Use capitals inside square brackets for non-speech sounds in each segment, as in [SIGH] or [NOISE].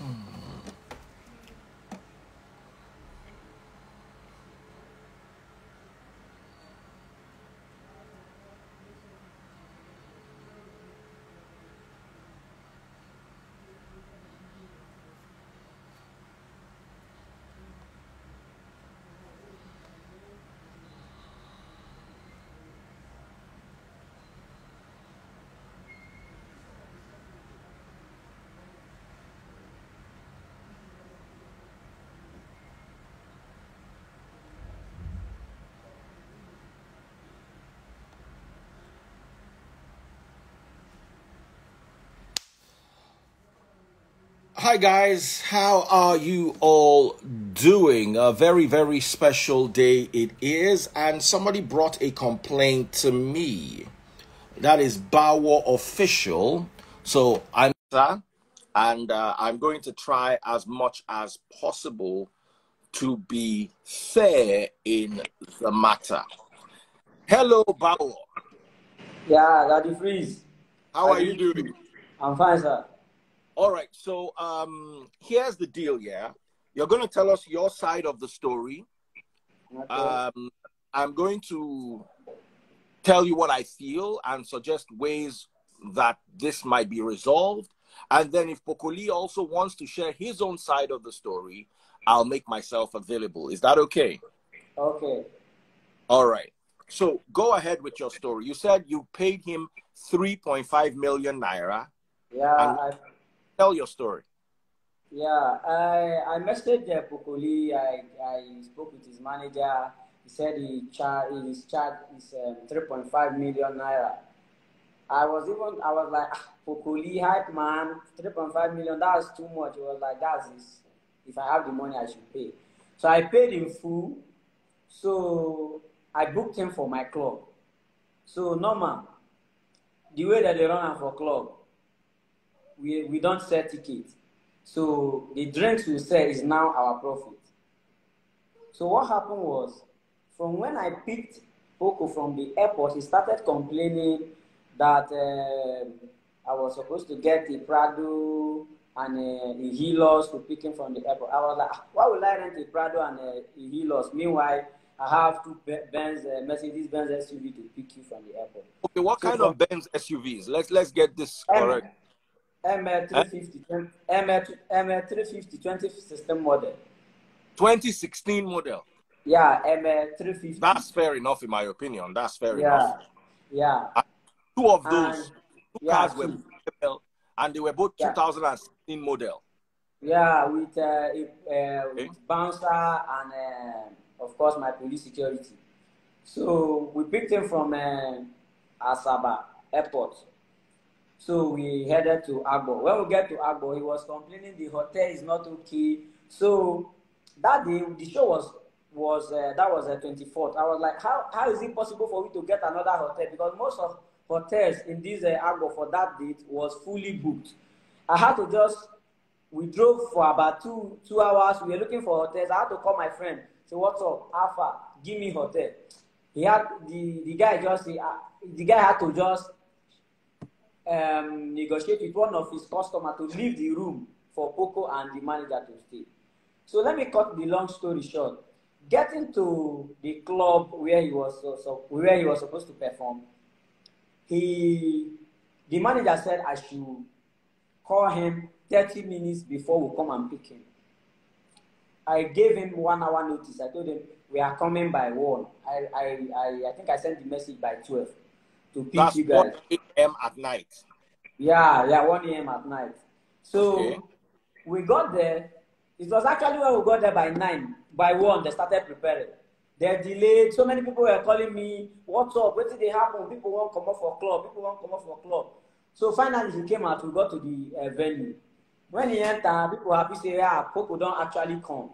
嗯、Hi, guys. How are you all doing? A very, very special day it is, and somebody brought a complaint to me. That is Bawo official. So I'm sir. and uh, I'm going to try as much as possible to be fair in the matter. Hello, Bawo. Yeah, Daddy Freeze. How are you doing? I'm fine, sir. All right. So um, here's the deal. Yeah, you're going to tell us your side of the story. Um, I'm going to tell you what I feel and suggest ways that this might be resolved. And then, if Poco Lee also wants to share his own side of the story, I'll make myself available. Is that okay? okay. All right. So go ahead with your story. You said you paid him 3.5 million naira. Yeah, And- I, Tell your story. yeah. I I messaged uh, Poco Lee. I I spoke with his manager. He said he char his charge is um, 3.5 million naira. I was even I was like ah, Poco Lee hype man, 3.5 million. That's too much. He was like that's his, if I have the money I should pay. So I paid in full. So I booked him for my club. So normal, the way that they run for club, we we don't sell tickets. So the drinks we sell is now our profit. So what happened was, from when I picked Poco from the airport, he started complaining that um I was supposed to get a Prado and a, a Helos to pick him from the airport. I was like, "Ah, why would I rent a Prado and a, a Helos? Meanwhile, I have two Be- Benz, uh, Mercedes Benz SUV to pick you from the airport. Okay, what So kind of Benz SUVs? Let's let's get this correct. ML 350, ML, ML 350 20 system model. 2016 model. Yeah, ML 350. That's fair enough, in my opinion. That's fair yeah, enough. yeah, Two of And- those two yeah, cars were two. model, and they were both Yeah. 2016 model. yeah, with, uh, a- uh, with bouncer and uh, of course my police security. So we picked him from uh, Asaba Airport. So we headed to Agbo. When we get to Agbo, he was complaining the hotel is not okay. So that day the show was was uh, that was the 24th. I was like, how how is it possible for me to get another hotel? Because most of hotels in this uh, Agbo for that date was fully booked. I had to just we drove for about two two hours. We were looking for hotels. I had to call my friend. Say, what's up, Alpha? Give me hotel. He had the the guy just say, uh, the guy had to just um, negotiate with one of his customer to leave the room for Poco and the manager to stay. So let me cut the long story short. Getting to the club where he was so, so where he was supposed to perform, he the manager said I should call him 30 minutes before we come and pick him. I gave him one hour notice. I told him we are coming by one. I I, I, I think I sent the message by 12 to pick That's you 1 guys. a.m. at night. Yeah, yeah, 1 a.m. at night. So Okay. we got there. It was actually when we got there by 9. By 1, they started preparing. They delayed. So many people were calling me, What's up? What did they happen? People won't come up for club. People won't come up for club. So finally, he came out. We got to the uh, venue. When he entered, people happy say, Ah, Poco don't actually come.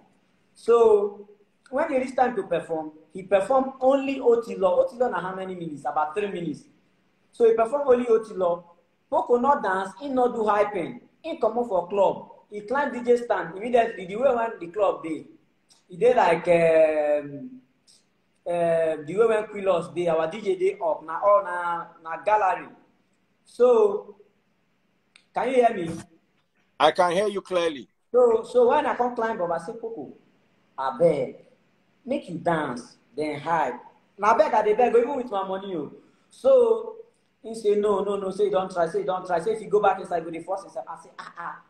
So when it reached time to perform, he performed only Otilo. Otilo na how many minutes? About three minutes. So he performed only Otilo. Poco not dance, he not do hyping. He come up for club. He climbed DJ stand immediately. The way when the club dey, he dey like um, uh, the way when Quilos dey, our DJ dey up na all na na gallery. So can you hear me? I can hear you clearly. So so when I come climb up, I say, Poco, I beg, make you dance, then hide. Now beg I dey beg, even with my money. Oh. So he say, no, no, no, say don't try, say don't try. Say if you go back inside with the force inside, I say, ah ah.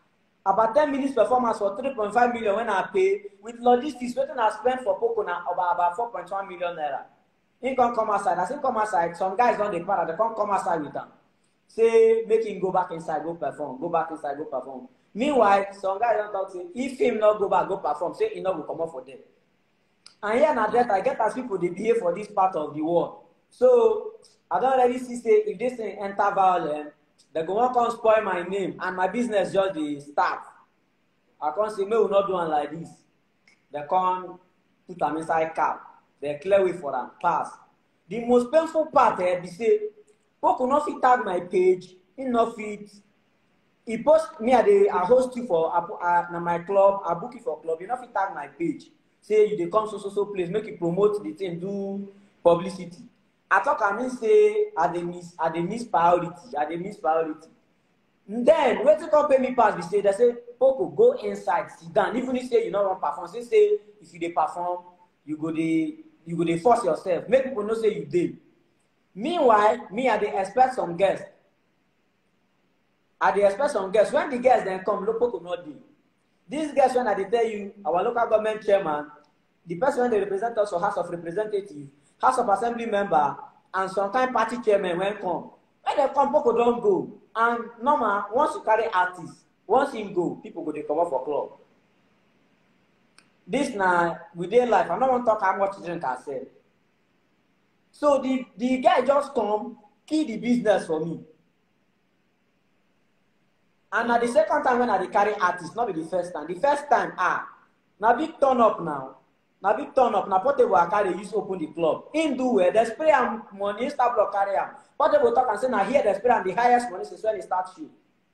About 10 minutes performance for 3.5 million when I pay with logistics, what I spend for Poco now about, about 4.1 million naira. He can't come outside. I say come outside. Some guys don't they para, they can't come outside with them. Say make him go back inside, go perform, go back inside, go perform. Meanwhile, some guys don't talk say if him not go back, go perform, say he not go come up for them. And here na that I get as people they behave for this part of the world. So I don't already see say if this thing enter violence, they go wan come spoil my name and my business just dey start. I come say make we not do am like this. They come put am inside cap. They clear way for am pass. The most painful part eh, be say Poco no fit tag my page, he no fit he post me i dey i host you for uh, na my club i book you for club you no fit tag my page say you dey come so so so place make you promote the thing do publicity. I talk am mean say i dey miss i dey miss priority i dey miss priority. Then wetin come pay me pass be say they say poco go inside sit down. Even if say you no wan perform say say if you dey perform you go dey you go dey force yourself. Make people know say you dey. Meanwhile me i dey expect some guests. I dey expect some guests. When the guests dem come local no dey these guests when i tell you our local government chairman the person dey represent us for house of representatives house of assembly member and some kind party chairman wen come when dem come poco don go. And normal once you carry artist once him go people go dey comot for club. This na we dey life. I no wan talk how much drink i sell. So the the guy just come kill the business for me and na the second time when i dey carry artist no be the first time. The first time ah na big turn up now. Na big turn up. Na portable i carry use open the club. Him do well. Dey spray am money. Star block carry am. Portable talk am say na here dey spray am. The highest money since when he start show.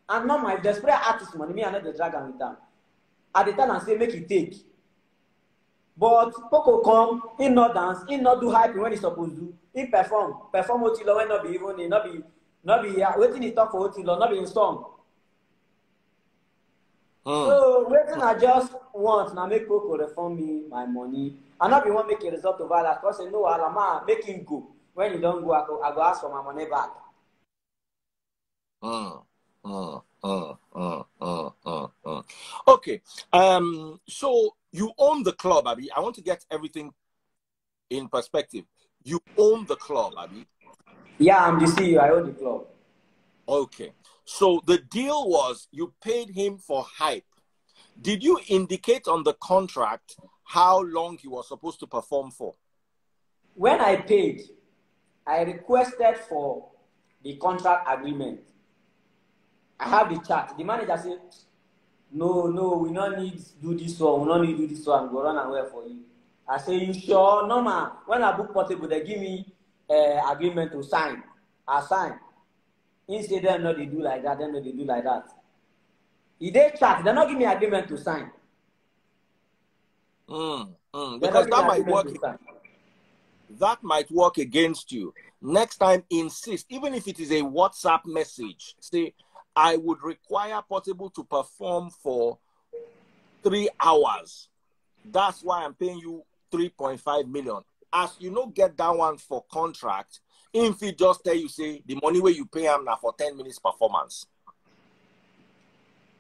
And normal if dey spray artist money. Me i no dey drag am with am. I dey tell am say make he take. But poco come. Him no dance. Him no do hype when he suppose do. He perform. Perform otilo wey no be even him no be no be uh, wetin he talk for otilo no be him song. So wetin i just want na make poco refund me my money i no bin wan make a result of wahala cause say no wahala ma make him go when he don go i go i go ask for my money back. Mm, mm, mm, mm, mm, mm, mm. Okay. Um. So you own the club, Abby. I want to get everything in perspective. You own the club, Abby. yeah i'm the ceo i own the club. Okay. So the deal was you paid him for hype. Did you indicate on the contract how long he was supposed to perform for? when i paid i requested for the contract agreement. I have the chart. The manager said, no no we no need to do this one. We no need to do this one. Go run well for you. I say you sure? Normal when i book portable they give me uh, agreement to sign. I sign him say dem no dey do like that no dey do like that e dey chart dem no give me agreement to sign Mm, mm, because that might work. That might work against you. Next time, insist, even if it is a WhatsApp message. Say, I would require Portable to perform for three hours. That's why I'm paying you 3.5 million. As you know, get that one for contract. If he just tell you, say, the money where you pay him now for 10 minutes performance.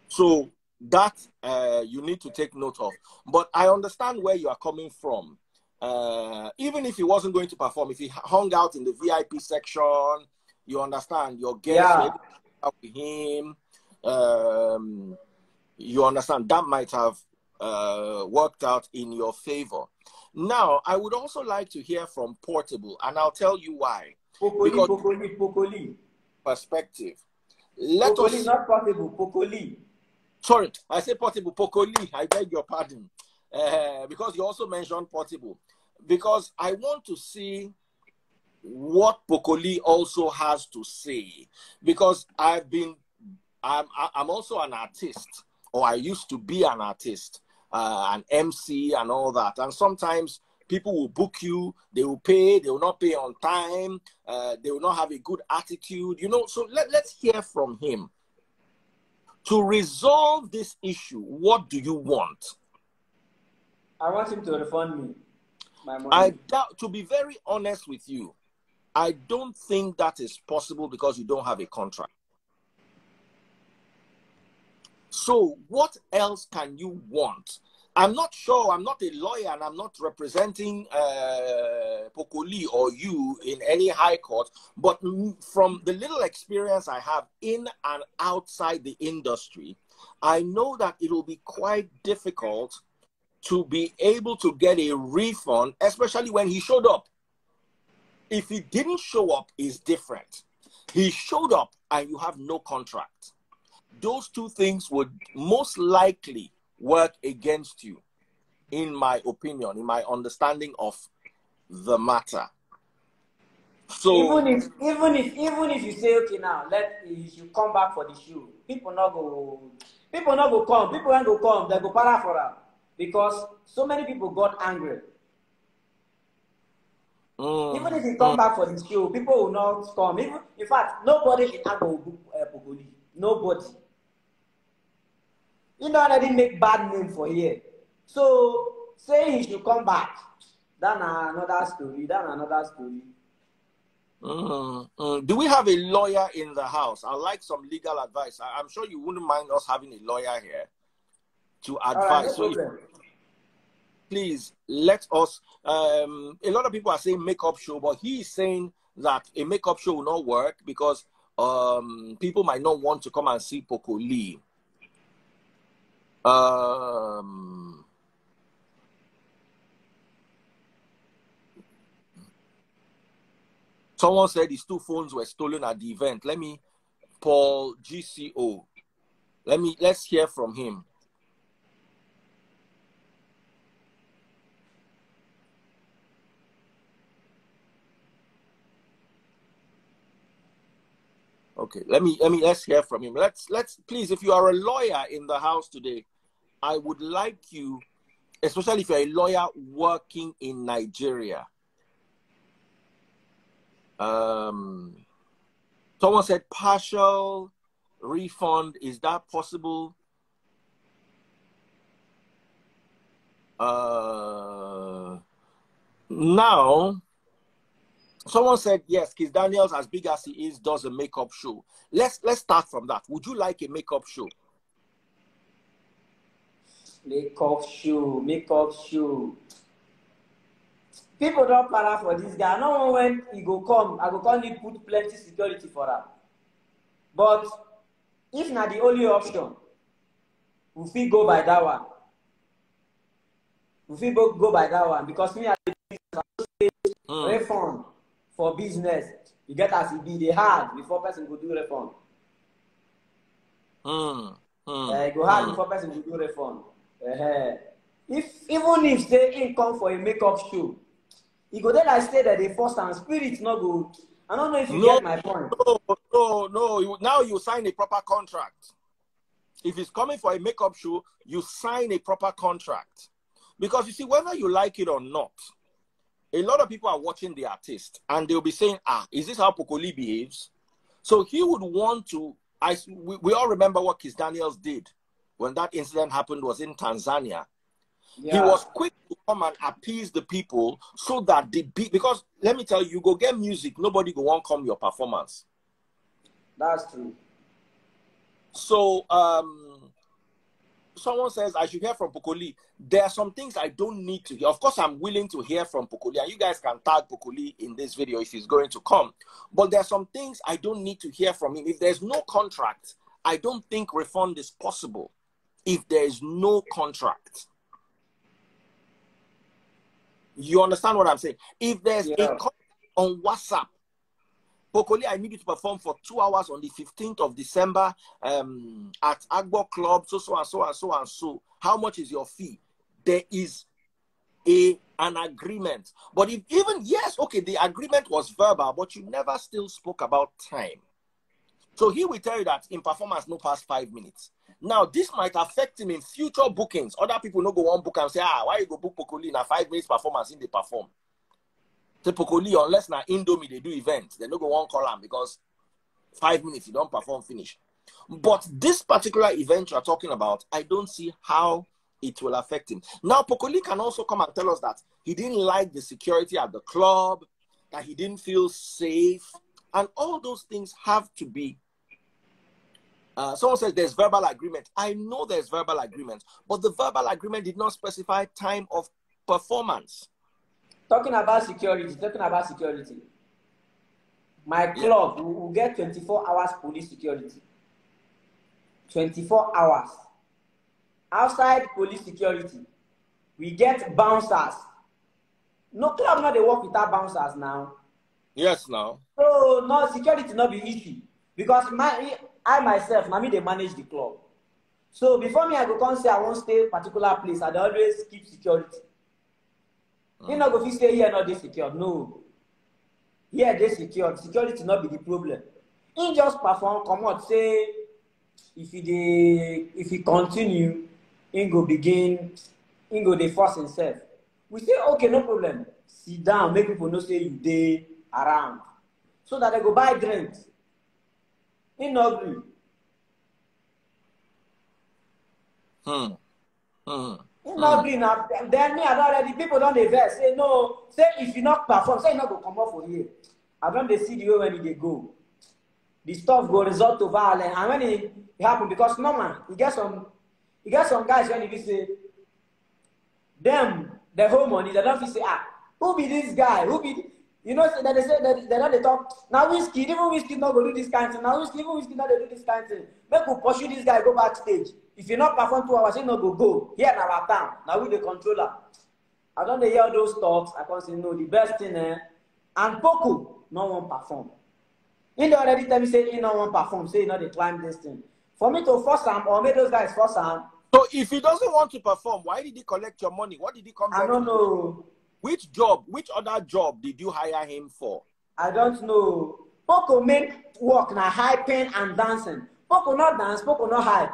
So that uh, you need to take note of. But I understand where you are coming from. Uh, even if he wasn't going to perform, if he hung out in the VIP section, you understand your guests Yeah. were able to hang out with him. Um, you understand that might have uh, worked out in your favor. Now, I would also like to hear from Portable, and I'll tell you why. Pokoli Because- pokoli pokoli Perspective. Let pokoli us not portable pokoli. sorry, I say portable, Poco Lee. I beg your pardon. Uh, because you also mentioned portable. Because I want to see what Poco Lee also has to say. Because I've been, I'm, I'm also an artist, or I used to be an artist, uh, an MC, and all that. And sometimes people will book you, they will pay, they will not pay on time, uh, they will not have a good attitude, you know. So let, let's hear from him To resolve this issue, what do you want? I want him to refund me my money. I doubt, to be very honest with you, I don't think that is possible because you don't have a contract. So, what else can you want? I'm not sure. I'm not a lawyer and I'm not representing uh, Poco Lee or you in any high court. But from the little experience I have in and outside the industry, I know that it will be quite difficult to be able to get a refund, especially when he showed up. If he didn't show up, is different. He showed up and you have no contract. Those two things would most likely work against you, in my opinion, in my understanding of the matter. So even if even if even if you say okay now let you come back for the show, people not go people not go come, people ain't go come, they go para for them because so many people got angry. Mm. Even if you come mm. back for the show, people will not come. Even in fact, nobody in Agbor will book uh, Poco Lee. Nobody. You know already make bad name for here. So saying he should come back, that's another story. That's another story. Mm, mm. Do we have a lawyer in the house? I'd like some legal advice. I, am sure you wouldn't mind us having a lawyer here to advise. Right, no so if, please let us. Um, a lot of people are saying makeup show, but he is saying that a makeup show will not work because um, people might not want to come and see Poco Lee. Um, someone said his two phones were stolen at the event. Let me, Paul GCO. Let me let's hear from him. Okay, let me let me let's hear from him. Let's let's please, if you are a lawyer in the house today, I would like you, especially if you're a lawyer working in Nigeria. Um, someone said partial refund. Is that possible? Uh, now, someone said yes. Kizz Daniels, as big as he is, does a makeup show. Let's let's start from that. Would you like a makeup show? Makeup show, makeup show. People don't para for this guy. I know when he go come, I go come need put plenty security for that. But if not the only option, we fit go by that one. We fit go, by that one because me I say mm. refund for business. You get as it be, they hard before person go do refund. Mm. Mm. Uh, go hard mm. before person go do refund. Uh-huh. If even if they ain't come for a makeup show, you go there like say that the first and spirit not good. I don't know if you no, get my point. No, no, no. You, now you sign a proper contract. If it's coming for a makeup show, you sign a proper contract. Because you see, whether you like it or not, a lot of people are watching the artist and they'll be saying, ah, is this how Poco Lee behaves? So he would want to, I, we, we all remember what Kizz Daniels did when that incident happened was in Tanzania. Yeah. He was quick to come and appease the people so that the beat because let me tell you, you go get music, nobody go want come your performance. That's true. So um someone says I should hear from Poco Lee. There are some things I don't need to hear. Of course, I'm willing to hear from Poco Lee, and you guys can tag Poco Lee in this video if he's going to come. But there are some things I don't need to hear from him. If there's no contract, I don't think refund is possible if there is no contract. You understand what I'm saying? If there's yeah. a contract on WhatsApp, Poco Lee, I need you to perform for two hours on the 15th of December um, at Agbor Club, so, so, and so, and so, and so. How much is your fee? There is a an agreement. But if even, yes, okay, the agreement was verbal, but you never still spoke about time. So he will tell you that in performance, no past five minutes. Now, this might affect him in future bookings. Other people no go one book and say, ah, why you go book Poco Lee in a five minutes performance in the perform? Say Poco Lee, unless na Indomie they do events, they no go one call him because five minutes you don't perform finish. But this particular event you're talking about, I don't see how it will affect him. Now, Poco Lee can also come and tell us that he didn't like the security at the club, that he didn't feel safe, and all those things have to be. Uh, someone says there's verbal agreement. I know there's verbal agreement, but the verbal agreement did not specify time of performance. Talking about security, talking about security. My club yeah. will get 24 hours police security. 24 hours. Outside police security, we get bouncers. No club not they work without bouncers now. Yes, now. So no security not be issue because my I myself na me dey manage the club. So before me I go come say I wan stay particular place I dey always keep security. You no go fit stay here not dey secure no. Here dey secure security not be the problem. He just perform comot say if he dey if he continue he go begin he go dey force himself we say okay no problem sit down make people know say you dey around so that they go buy drinks gree. Hmm. Hmm. he no gree na then me i don already people don dey vex. Say no say if you no perform say you no go comot for here. I don dey see the way when dey go. The stuff go result to violence. And when e happen because normal e get some e get some guys when be say dem dey hold money dem don fit say ah who be this guy? Who be you know say dem dey say dem don dey talk na whiskey even whiskey no go do this kind thing. Na whiskey even whiskey no dey do this kind thing. Make we pursue this guy go backstage. If he no perform two hours he no go go. Here na our town. Na we dey control am i don dey hear all those talks. I come say no the best thing eh? And poku no wan perform. He don already tell me say he no wan perform say he no dey climb this thing. For me to force am or make those guys force am. So if he doesn't want to perform, why did he collect your money? What did he come? I don't know. Which job? Which other job did you hire him for? I don't know. Poco make work na hyping and dancing. Poco not dance, Poco not hype.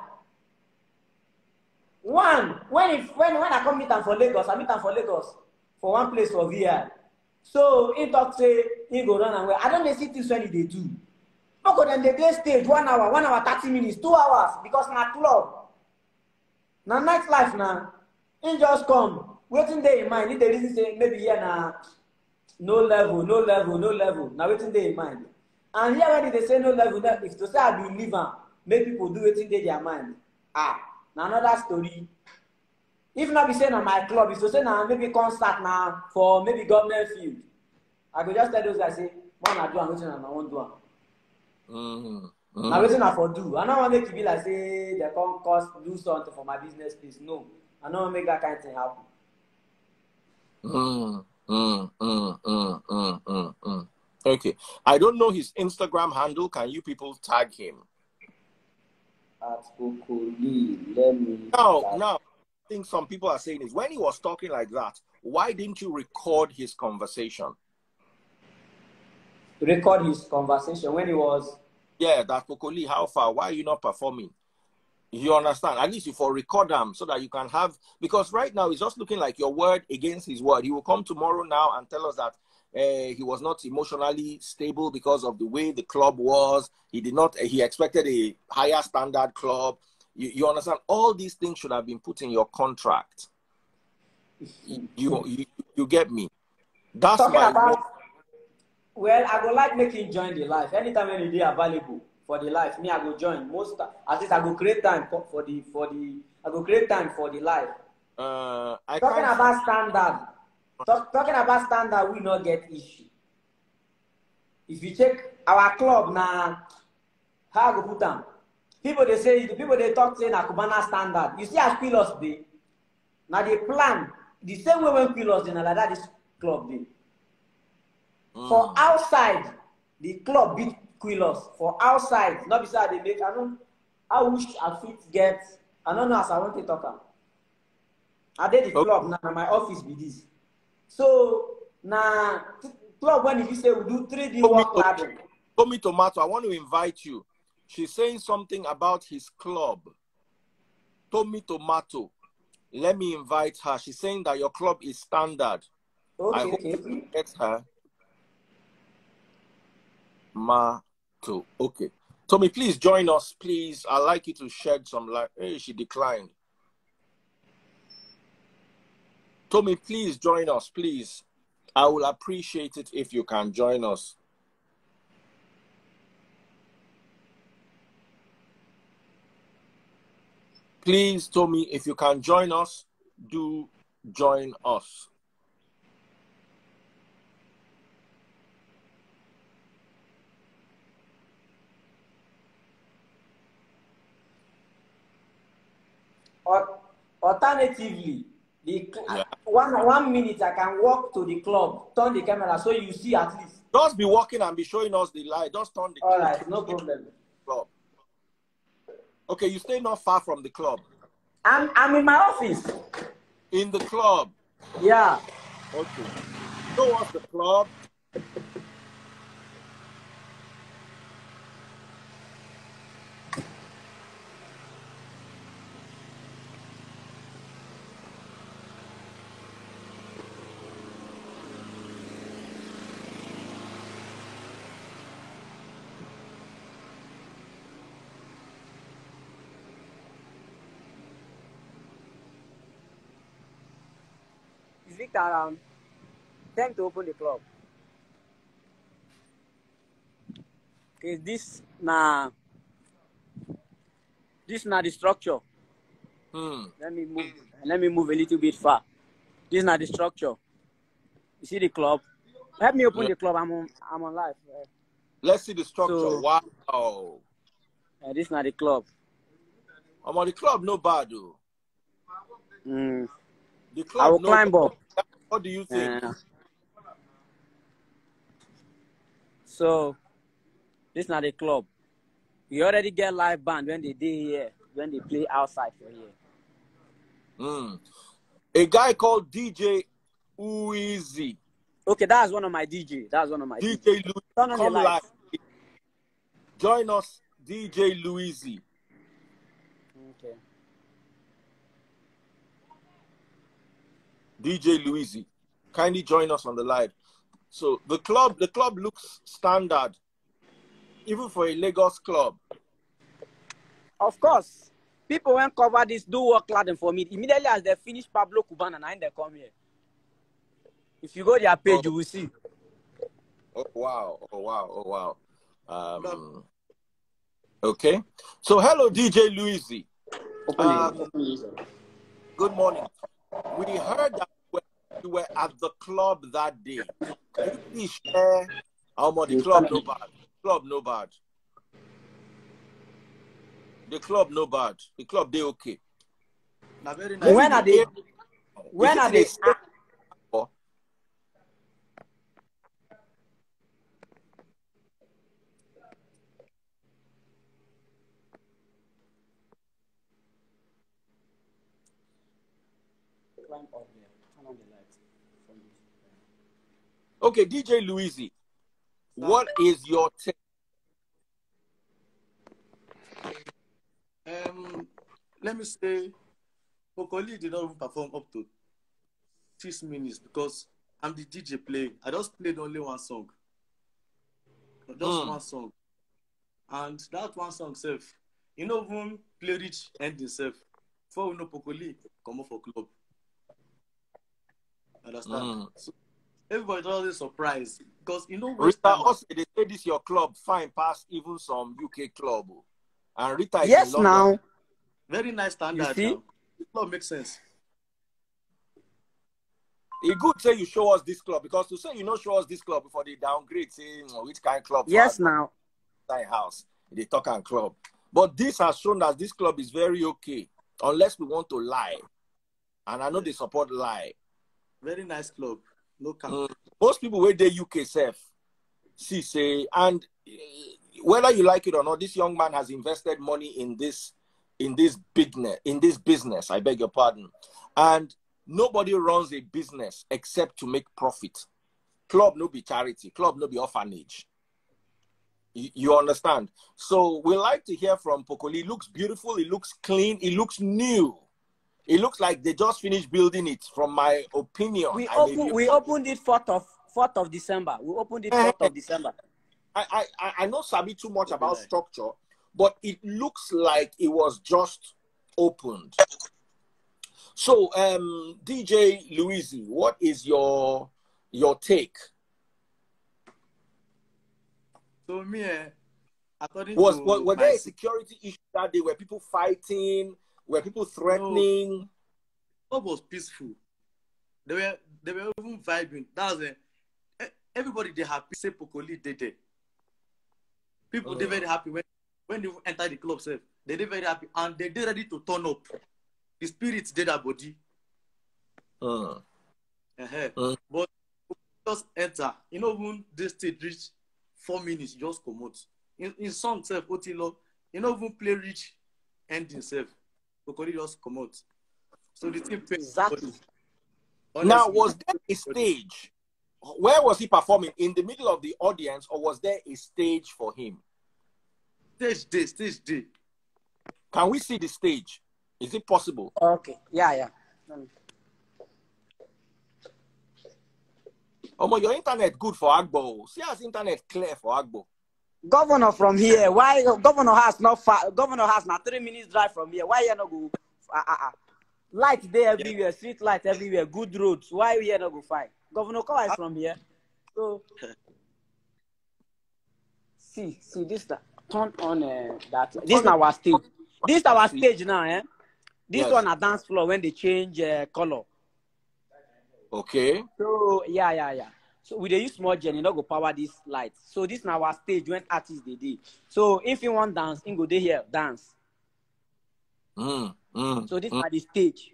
One, when if when when I come meet am for Lagos, I meet am for Lagos for one place for VI. So he talk say he go run away. I don't dey see things when he dey do. Poco dem dey play stage one hour, one hour thirty minutes, two hours because na club. Na night life na. He just come. Wetin dey im mind? He dey reason say maybe here na no level, no level, no level. Na wetin dey im mind. And here when dey say no level, if to say I bin leave am, make people do wetin dey their mind. Ah, na another story. If not be say na my club, if to say na maybe concert na for maybe government field, I go just tell those guys say, "Man, I do am wetin una wan do am." Mm-hmm. na wetin i for do i no wan make e be like say dem come cause do something for my business place no i no wan make that kind thing happen. Mm, mm, mm, mm, mm, mm, mm. Okay, I don't know his Instagram handle. Can you people tag him? at Okoli, let me. Now, now, I think some people are saying is when he was talking like that, why didn't you record his conversation? record his conversation when he was Yeah, that Poco Lee, how far? Why are you not performing? You understand? At least you for record them so that you can have because right now it's just looking like your word against his word. He will come tomorrow now and tell us that uh, he was not emotionally stable because of the way the club was. He did not. he expected a higher standard club. You, you understand? All these things should have been put in your contract. You you, you get me? That's talking my about. Well, I would like making join the life anytime he dey available for the life. Me, I go join most. At least I go create time for, for the for the. I go create time for the life. uh, I Talking can't. about standard. Talk, talking about standard, we not get issue. If you check our club now, how I go put am? People they say the people they talk say na Cubana standard. You see as Quilos dey. Na the plan the same way when Quilos dey na like that this club dey. For outside, the club beat Quilox. For outside, not be say I dey make. I don't. I wish I fit get. I don't know as I want to talk am. I dey the club na na my office be this. So na t- club when if you say we do 3D work. Tommy Tomato, I want to invite you. She's saying something about his club. Tommy Tomato. Let me invite her. She's saying that your club is standard. I Okay, hope okay. you get her. Okay. Tommy, please join us, please. I'd like you to shed some light. Hey, she declined. Tommy, please join us, please. I will appreciate it if you can join us. Please, Tommy, if you can join us, do join us. Al- Alternatively, the Yeah. one one minute I can walk to the club, turn the camera so you see at least. Just be walking and be showing us the light. Just turn the All right, [LAUGHS] no problem. club. Okay, you stay not far from the club. I'm I'm in my office. In the club. Yeah. Okay. Show us the club. Around? Time to open the club. Okay, this na this na the structure. Hmm. Let me move. Let me move a little bit far. This is not the structure. You see the club? Help me open Yeah. the club. I'm on. I'm on live. Let's see the structure. So- wow. uh, this is not the club. I'm on the club, no bad though. Mm. Club I will no climb up. What do you think? Uh, so this is not a club. You already get live band when they day here, when they play outside for here. Hmm. A guy called DJ Ueasy. Okay, that's one of my DJ. That's one of my DJ. DJ Louis. Turn on the Come live. Join us, DJ Louisy. DJ Louisy. Kindly join us on the live. So the club, the club looks standard, even for a Lagos club. Of course, people when cover this do work cladding for me. Immediately as they finish Pablo Cubana, and they come here. If you go their page, Oh. you will see. Oh wow! Oh wow! Oh wow! Um, okay. So hello, DJ Louisy. Open Um. Good morning. We heard that you were- at the club that day. Can you please share how much the club no bad? Club no bad. The club no bad. The club they okay. Na very When are they? When are it they? a state Climb up there. Turn on the lights. From this. Okay, DJ Louisy, what is your take? Um, let me say, Poco Lee did not even perform up to six minutes because I'm the DJ playing. I just played only one song. Just Hmm. one song. And that one song self, you know, even play rich end himself. Before we know Poco Lee, come up for club. Understand? Mm. So everybody always surprised because you know Rita also they say this your club fine pass even some UK club. oh. And Rita is Yes, in now. Very nice standard. see? now. The club makes sense. It good say you show us this club because to say you not show us this club before they downgrade, say "Mm, which kind of club Yes, now. outside house. They talk and club. But this has shown that this club is very okay, unless we want to lie. And I know they support lie. Very nice club. No. Mm. Most people where they UK self see say and eh, whether you like it or not, this young man has invested money in this in this business in this business. I beg your pardon. And nobody runs a business except to make profit. Club no be charity, club no be orphanage. You, you understand? So we like to hear from Poco Lee. It looks beautiful, it looks clean, it looks new. It looks like they just finished building it, from my opinion. We I may be open. We opened it fourth of fourth of December. We opened it fourth of December. I, I, I know Sabi too much Okay, about like- structure, but it looks like it was just opened. So, um, DJ Louisi, what is your your take? So me, eh, according Was, to was were there a security issue that day? Were people fighting? Were people threatening? club was peaceful. They were they were even vibing. That was it. Everybody they happy. Say Poco Lee they there. People they Mm. very happy when when they enter the club. Self, they they very happy and they they ready to turn up. The spirits did their body. Mm. Uh-huh. Mm. But just enter. You know when this stage reach four minutes just come out. In, in song self, Otilo, you know even play reach ending self. Poco Lee just come out. So the team pay. Exactly. Now, was there a stage? Where was he performing? In the middle of the audience, or was there a stage for him? stage day, stage day. Can we see the stage? Is it possible? Okay. Yeah, yeah. Mm. Omo, your internet good for Agbor. See as internet clear for Agbor. Governor from here. Why governor has not far? Governor has now three minutes drive from here. Why you not go? Uh, uh, uh. Light there everywhere, street light everywhere, good roads. Why you not go find? Governor Kawa is from here. So [LAUGHS] see, see this turn on uh, that. This is our stage. This is our stage now, eh? This Yes. one a dance floor when they change uh, color. Okay. So yeah, yeah, yeah. So we dey use small gen, you know, go power this light. So this na our stage when artists dey dey. So if you want dance, you go dey here dance. Mm, mm, So this mm, na the stage.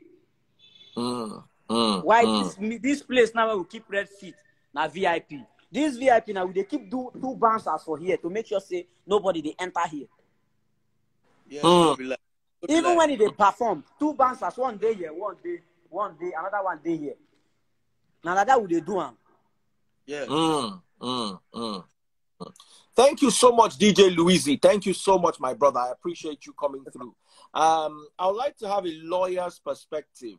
mm, mm, Why mm. this this place now where we keep red seat na VIP. This VIP now we dey keep do two bouncers for here to make sure say nobody dey enter here. Yeah, Mm. no be like- no be Even like- when e dey perform, two bouncers, one day here, one day, one day, another one day here. Na like that we dey do am. Yeah. Mm, mm, mm. Thank you so much, DJ Louisi. Thank you so much, my brother. I appreciate you coming through. Um, I would like to have a lawyer's perspective.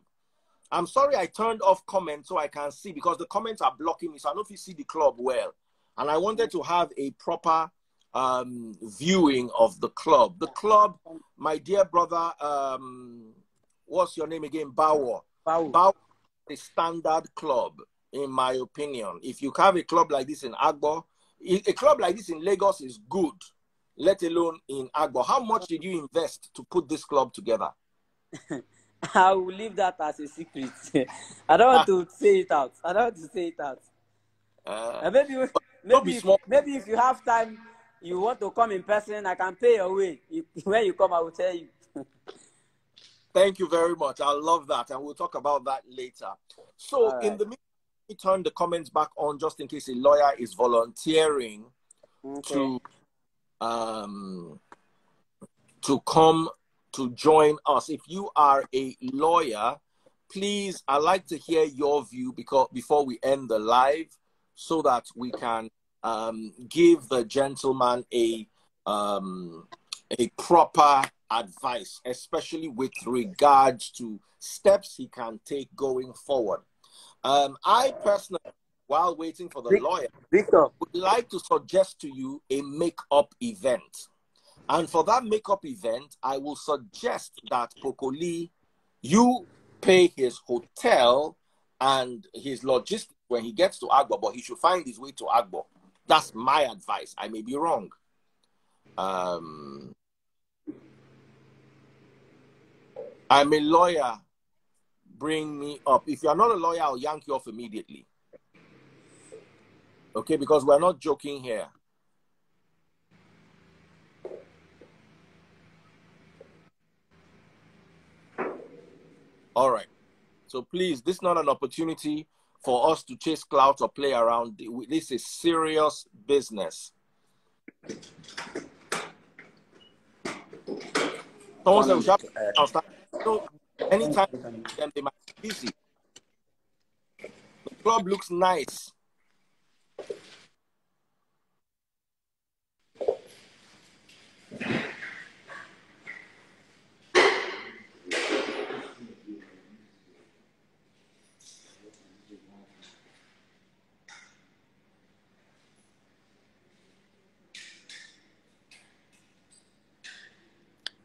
I'm sorry I turned off comments so I can see because the comments are blocking me. So I don't know if you see the club well. And I wanted to have a proper um, viewing of the club. The club, my dear brother, um, what's your name again? Bauer. Wow. About the standard club, in my opinion. If you have a club like this in Agbor, a club like this in Lagos is good, let alone in Agbor. How much did you invest to put this club together? [LAUGHS] I will leave that as a secret. [LAUGHS] I don't want to [LAUGHS] say it out. I don't want to say it out. Uh, maybe, maybe, if, maybe if you have time, you want to come in person, I can pay your way. When you come, I will tell you. thank you very much. I love that, and we'll talk about that later. So, All in the meantime, we turn the comments back on just in case a lawyer is volunteering Okay. to um to come to join us if you are a lawyer please i'd like to hear your view because before we end the live so that we can um give the gentleman a um a proper advice especially with regards to steps he can take going forward um i personally while waiting for the Vic- lawyer Victor, would like to suggest to you a makeup event. And for that makeup event, I will suggest that Poco Lee, you pay his hotel and his logistics when he gets to Agbor, but he should find his way to Agbor. That's my advice. I may be wrong. Um, I'm a lawyer. Bring me up. If you're not a lawyer, I'll yank you off immediately. Okay, because we're not joking here. All right. So please, this is not an opportunity for us to chase clout or play around. This is serious business. Someone said we shall I'll start. So anytime them they might be busy. The club looks nice.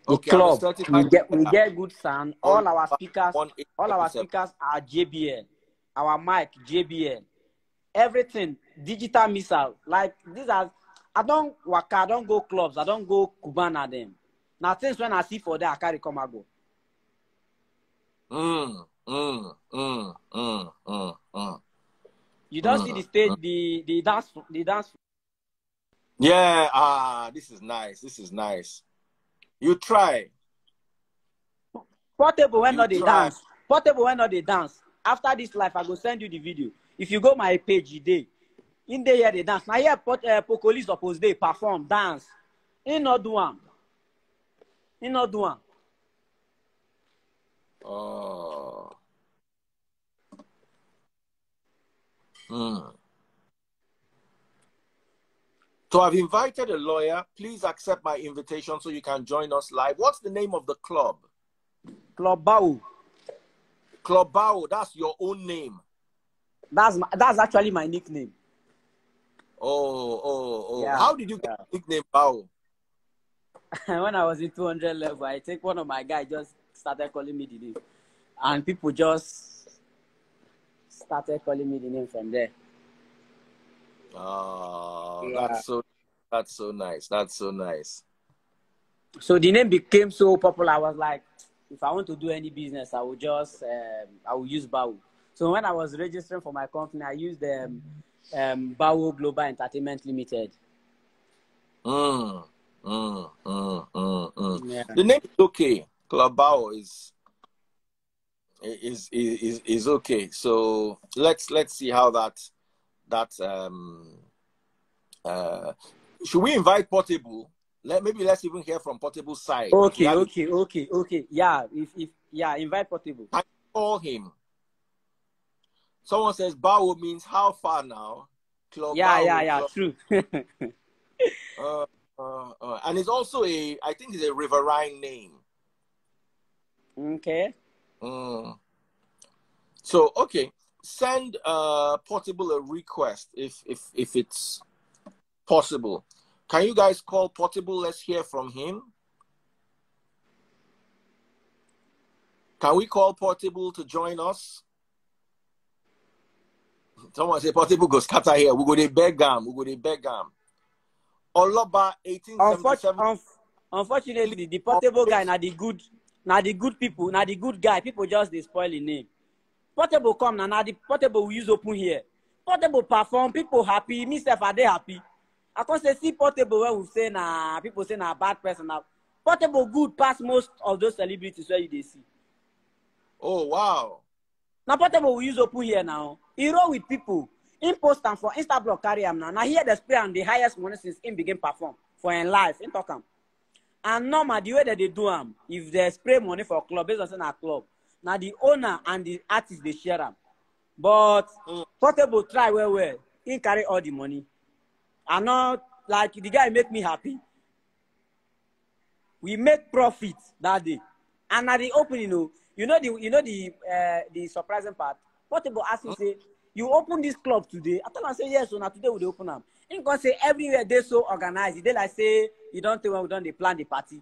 The Okay, club. We get we get good sound. All our speakers, all our speakers are JBL. Our mic JBL. Everything digital missile. Like these are. I don't waka. I don't go clubs. I don't go Cubana them. Now since when I see for there, I carry come and go. Mm, mm, mm, mm, mm, mm. You don't see Mm, the stage, the the dance, the dance. Yeah, ah, this is nice. This is nice. You try. Portable when You not they dance. Portable when not they dance. After this life, I go send you the video. If you go my page, you day. In there, here they dance. Now here, pot, uh, Pocoli suppose they perform, dance. He not do one. He not do one. Oh. Hmm. So I've invited a lawyer. Please accept my invitation so you can join us live. What's the name of the club? Club Bawo. Club Bawo. That's your own name. That's my, that's actually my nickname. Oh, oh, oh. Yeah, How did you get the nickname Bawo? [LAUGHS] when I was in 200 level, I think one of my guys just started calling me the name, and people just started calling me the name from there. Oh, Yeah. that's so that's so nice. That's so nice. So the name became so popular. I was like, if I want to do any business, I will just um, I will use Bawo. So when I was registering for my company, I used um, um, Bawo Global Entertainment Limited. Mm, mm, mm, mm, mm. Yeah. The name is okay. Club Bawo is is is is is okay. So let's let's see how that that um uh should we invite Portable? Let maybe let's even hear from Portable side. Okay, okay, okay, okay. Yeah, if if yeah, invite Portable. I call him. Someone says Bawo means how far now? Club Yeah, Bawo, yeah, yeah. Club- True. [LAUGHS] uh, uh, uh, and it's also a I think it's a riverine name. okay. Mm. So okay, send uh Portable a request if if if it's possible. Can you guys call Portable? Let's hear from him. Can we call Portable to join us? Someone say Portable go scatter here. We go to Begam. We go to Begam. Oloba 1877. unfortunately, the Portable guy, now the good, now the good people, now the good guy. People just they spoil the name. Portable come now, now the Portable we use open here. Portable perform, people happy. Me self, are they happy? I can say see Portable where we say na people say na bad person now. Portable good pass most of those celebrities where you they see. Oh wow. Now Portable we use open here now. He roll with people. In post am for Instablock carry am now. Now here the spray am the highest money since him begin perform for in life. In talk am. And normal the way that they do am, if they spray money for club, based on na club, now the owner and the artist they share am. But Mm. Portable try well well. He carry all the money. And not like the guy make me happy. We make profit that day. And at the opening, you know, you know the you know the uh, the surprising part. Portable ask him say, "You open this club today?" I tell him say yes. So now today we dey open am. Him come say everywhere they so organized. They like say you don't think when we don dey plan the party.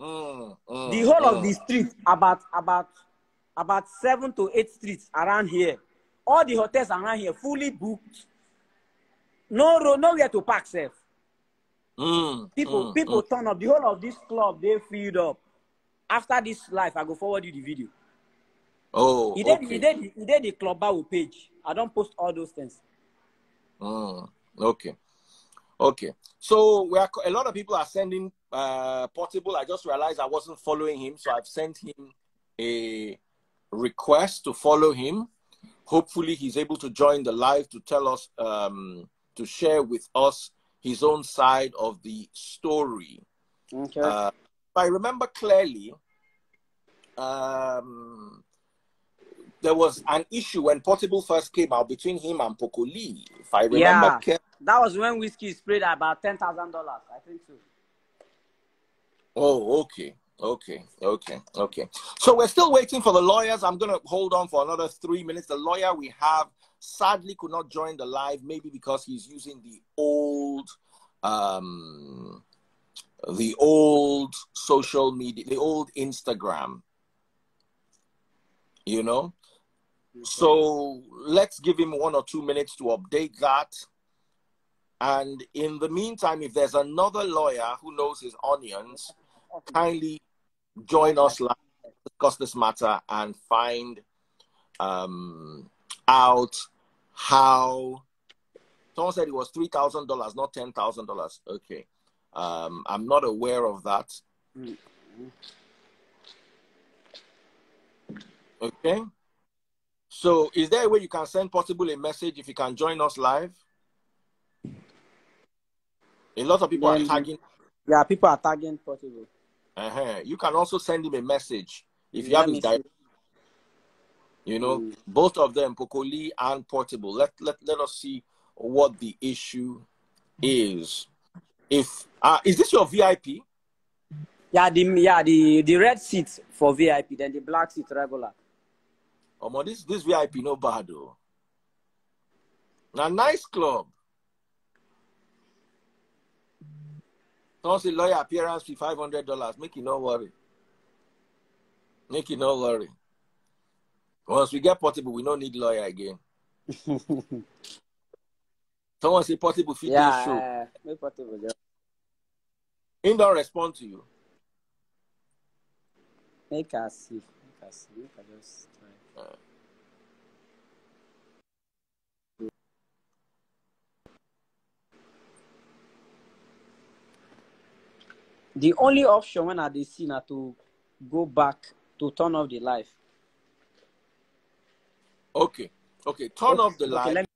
Mm, mm, the whole of mm. the street about about about seven to eight streets around here all the hotels around here fully booked no road nowhere to park sef Mm, people mm, people mm. turn up the whole of this club they filled up after this life i go forward you the video Oh, e dey okay. e dey the- e dey the club bawo page i don't post all those things Mm, okay. Okay. So we are a lot of people are sending uh portable. I just realized I wasn't following him, so I've sent him a request to follow him. Hopefully he's able to join the live to tell us um to share with us his own side of the story. okay Uh, I remember clearly, um, there was an issue when Portable first came out between him and Poco Lee. If I remember, Yeah. that was when whiskey sprayed about ten thousand dollars i think so oh, okay, okay, okay, okay. So we're still waiting for the lawyers. I'm gonna hold on for another three minutes. The lawyer we have sadly could not join the live, maybe because he's using the old um the old social media, the old Instagram. You know? So let's give him one or two minutes to update that. And in the meantime, if there's another lawyer who knows his onions, kindly join us live, discuss this matter, and find um, out how. Someone said it was three thousand dollars, not ten thousand dollars. Okay, um, I'm not aware of that. Okay. So, is there a way you can send possible a message if you can join us live? A lot of people Then- are tagging. Yeah, people are tagging Portable. Uh You can also send him a message if you Let have his direct. You know, Mm. both of them, Poco Lee and Portable. Let let let us see what the issue is. If uh, is this your VIP? Yeah, the yeah the the red seat for VIP, then the black seat regular. Oh, Um, this this VIP no bad though. Now nice club. Don't say lawyer appearance fee five hundred dollars. Make you no worry. Make you no worry. Once we get portable, we don't need lawyer again. [LAUGHS] Someone say portable fit yeah, show. uh, make Portable. Just, He don't respond to you. make us see. Make us see. Make us just try. The only option when I see na to go back to turn off the live. Okay. Okay. Turn off the Okay, light. let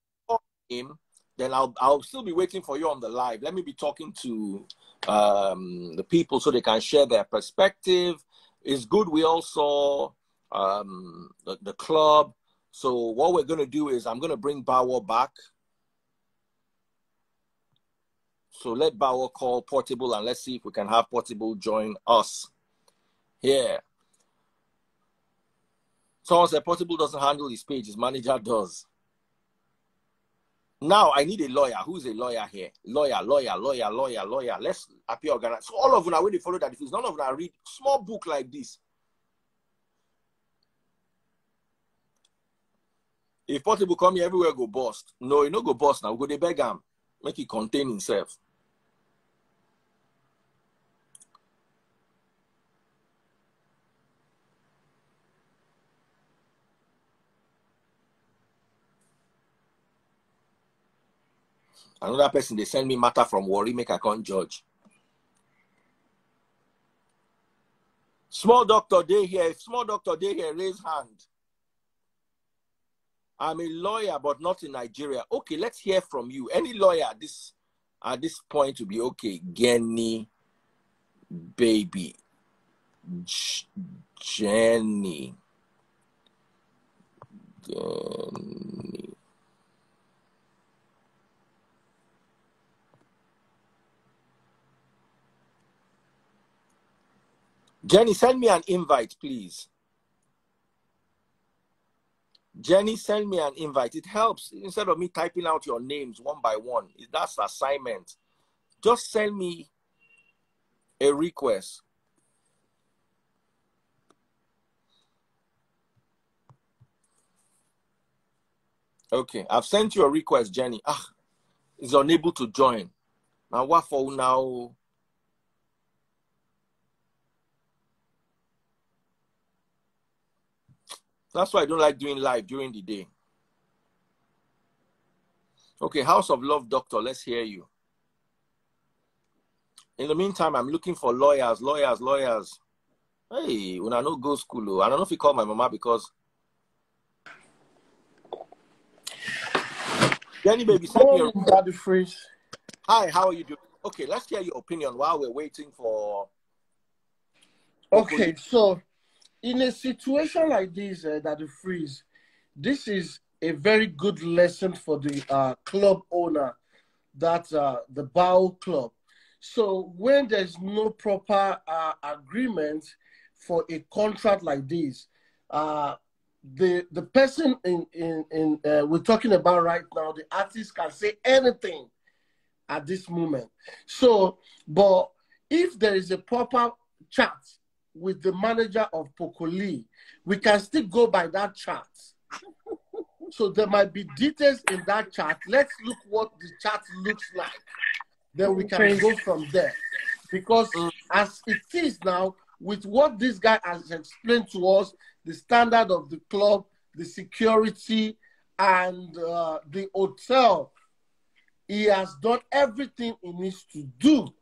him, then I'll I'll still be waiting for you on the live. Let me be talking to um, the people so they can share their perspective. It's good we all saw um, the, the club. So what we're gonna do is I'm gonna bring Bawo back. So let Bauer call Portable and let's see if we can have Portable join us here. Someone said Portable doesn't handle his page, his manager does. Now I need a lawyer. Who's a lawyer here? Lawyer, lawyer, lawyer, lawyer, lawyer. Let's appear organized. So all of them are really follow that. If it's none of them are read small book like this. If Portable come here everywhere go bust. No, you no go bust now. Go they beg him. Make it contain himself. Another person they send me matter from worry, make I can't judge. Small doctor they here. Small doctor they here, raise hand. I'm a lawyer, but not in Nigeria. Okay, let's hear from you. Any lawyer at this at this point to be okay. Genny, baby, Jenny, Jenny. Jenny, send me an invite, please. Jenny, send me an invite. It helps instead of me typing out your names one by one. That's assignment. Just send me a request. Okay, I've sent you a request, Jenny. Ah, is unable to join. Now what for now? That's why I don't like doing live during the day. Okay, House of Love Doctor, let's hear you. In the meantime, I'm looking for lawyers, lawyers, lawyers. Hey, when I no go school, oh, I don't know if you call my mama because. Jenny, baby, send me a... Daddy Freeze. Hi, how are you doing? Okay, let's hear your opinion while we're waiting for. Okay, so in a situation like this, uh, Daddy Freeze, this is a very good lesson for the uh, club owner, that uh, the Bow Club. So when there's no proper uh, agreement for a contract like this, uh, the the person in in, in uh, we're talking about right now, the artist can say anything at this moment. So, but if there is a proper chat with the manager of Poco Lee, we can still go by that chart. So there might be details in that chart. Let's look what the chart looks like. Then we can go from there. Because as it is now, with what this guy has explained to us, the standard of the club, the security, and uh, the hotel, he has done everything he needs to do.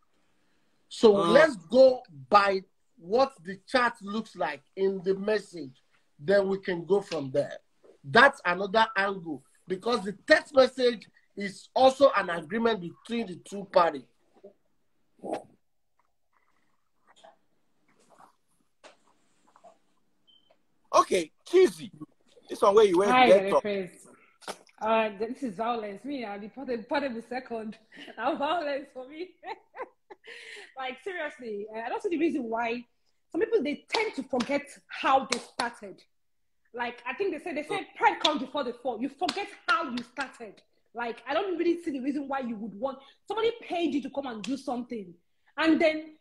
So Mm. let's go by what the chart looks like in the message. Then we can go from there. That's another angle because the text message is also an agreement between the two parties. Okay, cheesy. This one where you went Hi, get Gary up. Chris. Uh, this is violence. Me, I'll be portable, portable second. [LAUGHS] Now violence for me. [LAUGHS] like seriously, uh, I don't see the reason why some people they tend to forget how they started. Like I think they say they say pride comes before the fall. You forget how you started. Like I don't really see the reason why you would want somebody paid you to come and do something, and then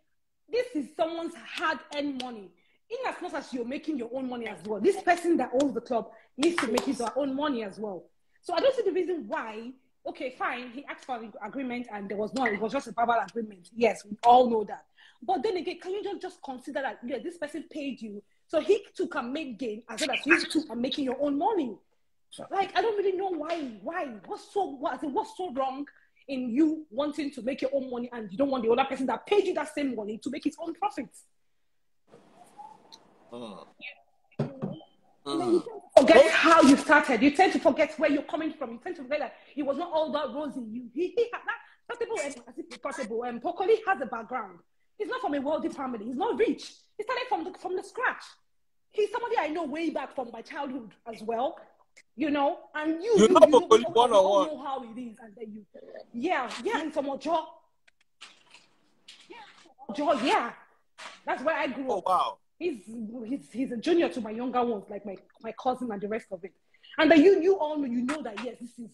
this is someone's hard-earned money. In as much as you're making your own money as well, this person that owns the club needs to make his or own money as well. So I don't see the reason why. Okay, fine. He asked for an agreement, and there was no. It was just a verbal agreement. Yes, we all know that. But then again, can you just just consider that? Yeah, this person paid you, so he too can make gain as well as you too are making your own money. Like I don't really know why. Why? What's so what? What's so wrong in you wanting to make your own money and you don't want the other person that paid you that same money to make his own profits? Mm. You forget uh. how you started. You tend to forget where you're coming from. You tend to forget that it was not all that rosy. You he, he had that um, possible and possible. And Poco Lee has a background. He's not from a wealthy family. He's not rich. He started from the from the scratch. He's somebody I know way back from my childhood as well. You know, and you You know don't- one on don't one. know how it is, and then you, yeah, yeah, he's from Ojo. Yeah, Ojo, yeah. That's where I grew Oh up wow. he's he's he's a junior to my younger ones, like my my cousin and the rest of it. And then you you all know you know that yes, this is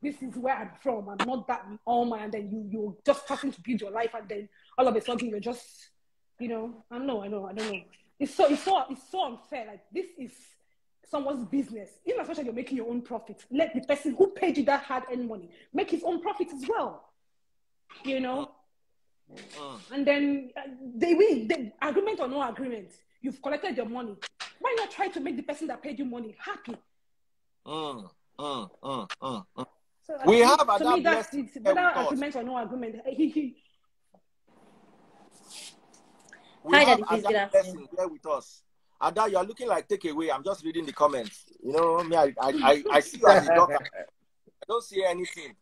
this is where I'm from. I'm not that Alma, and then you you're just starting to build your life, and then all of a sudden you're just you know I know I know I don't know. It's so it's so it's so unfair. Like this is someone's business. Even as much as you're making your own profit, let the person who paid you that hard earned money make his own profit as well. You know. Mm. And then uh, they will, the agreement or no agreement, you've collected your money. Why not try to make the person that paid you money happy? Mm. Mm. Mm. Mm. Mm. So uh, We to- have to me, that's Blessing it. here Whether with us. agreement or no agreement, uh, he, he, We Hi, have Daddy, please, Ada. Blessing here with us. Ada, you are looking like takeaway. I'm just reading the comments. You know me, I I, I, I see you as a doctor. I don't see anything.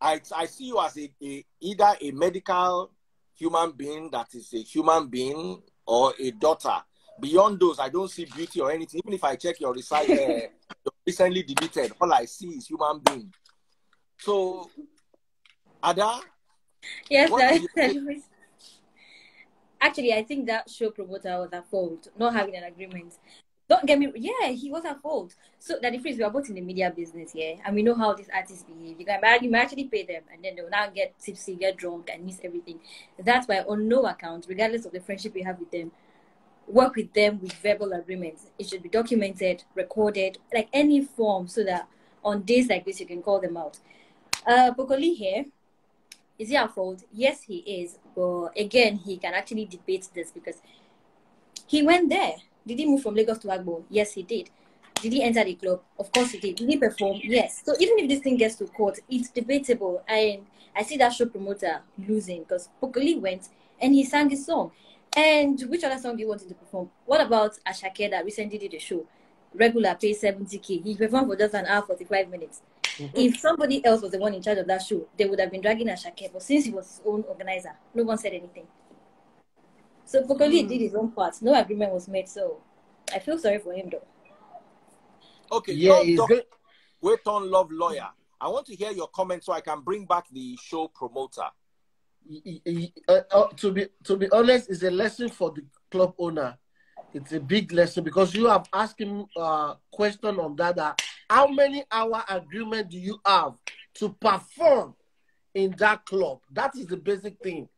I I see you as a, a either a medical human being that is a human being or a daughter. Beyond those, I don't see beauty or anything. Even if I check your recite, uh, [LAUGHS] recently deleted, all I see is human being. So, Ada, Yes, What your take? Actually, I think that show promoter was at fault, not having an agreement. Don't get me, yeah, he was at fault. So that the we are both in the media business, yeah, and we know how these artists behave. You can you actually pay them, and then they will now get tipsy, get drunk, and miss everything. That's why on no account, regardless of the friendship we have with them, work with them with verbal agreements. It should be documented, recorded, like any form, so that on days like this you can call them out. Uh, Poco Lee here, is he at fault? Yes, he is. But again, he can actually debate this because he went there. Did he move from Lagos to Agbor? Yes, he did. Did he enter the club? Of course he did. Did he perform? Yes. So even if this thing gets to court, it's debatable. And I see that show promoter losing because Poco Lee went and he sang his song. And which other song do you want him to perform? What about Ashake that recently did a show? Regular pay 70k. He performed for just an hour, 45 minutes. If somebody else was the one in charge of that show, they would have been dragging Ashake. But since he was his own organizer, no one said anything. So Poco Lee did his own part. No agreement was made. So I feel sorry for him though. okay, Yeah, Love he's Doc- good. wait on love lawyer. I want to hear your comment so I can bring back the show promoter. y- y- uh, uh, to be to be honest, it's a lesson for the club owner. It's a big lesson because you have asked him a question on that. that how many hour agreement do you have to perform in that club? That is the basic thing.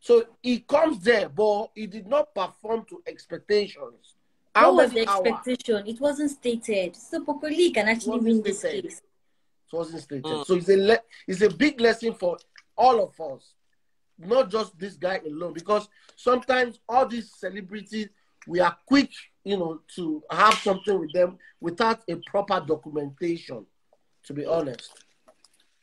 So he comes there, but he did not perform to expectations. How what was the hours? expectation? It wasn't stated. So Poco Lee can actually wasn't win this stated. case. It wasn't stated. Mm. So it's a le- it's a big lesson for all of us, not just this guy alone. Because sometimes all these celebrities, we are quick, you know, to have something with them without a proper documentation. To be honest,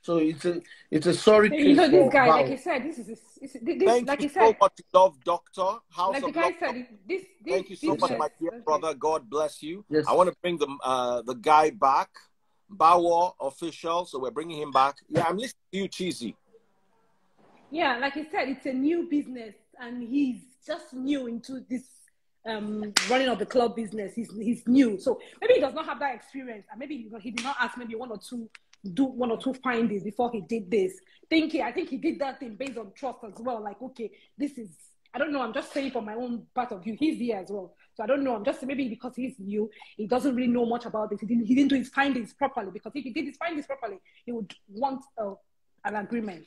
so it's a it's a sorry case You know, this for guy, like Bawo. you said, this is this, this, this Thank like you you so said, much, love doctor. House like the guy Love said, Doctor. this this Thank you so this much, yes, my dear okay. brother. God bless you. Yes. I want to bring the uh, the guy back, Bawo official. So we're bringing him back. Yeah, I'm listening to you, cheesy. Yeah, like you said, it's a new business, and he's just new into this um, running of the club business. He's he's new, so maybe he does not have that experience, and maybe he he did not ask maybe one or two do one or two findings before he did this. Thinking, I think he did that thing based on trust as well. Like, okay, this is I don't know. I'm just saying from my own part of view. He's here as well, so I don't know. I'm just maybe because he's new, he doesn't really know much about this. He didn't he didn't do his findings properly because if he did his findings properly, he would want uh, an agreement